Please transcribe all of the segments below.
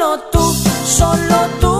solo tú, solo tú.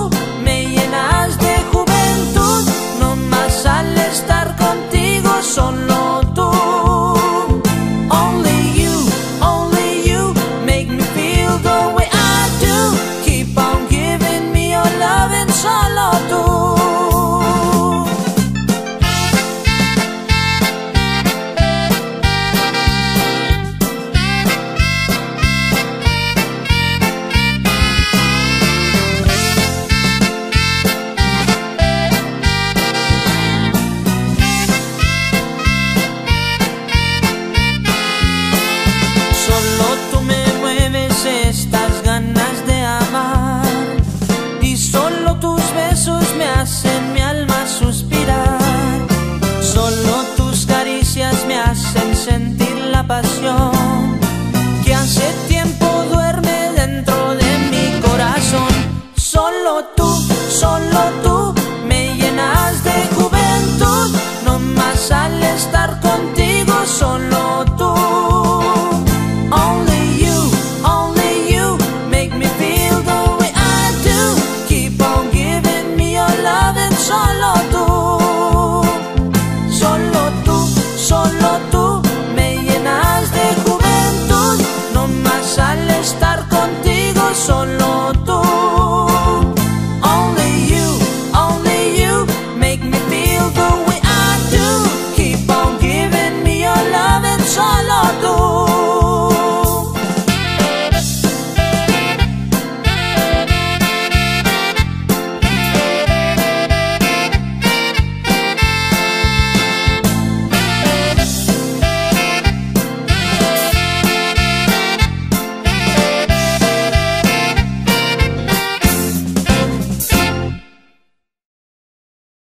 sentir la pasión que hace tiempo duerme dentro de mi corazón. Solo tú, solo tú me llenas de juventud. No más al estar contigo, solo tú. Solo tú.